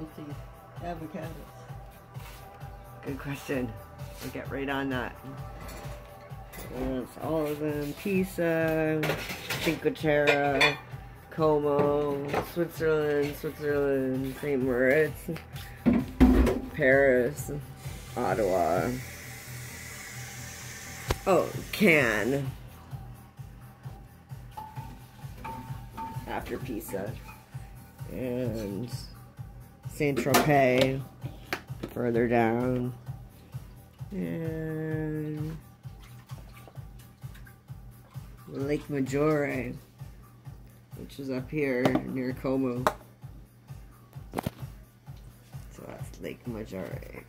We'll see. Avocados. Good question. We'll get right on that. That's all of them. Pisa, Cinque Terre, Como, Switzerland, Switzerland, St. Moritz, Paris, Ottawa. Oh, Cannes. After Pisa. And Saint Tropez further down. And Lake Maggiore, which is up here near Como. So that's Lake Maggiore.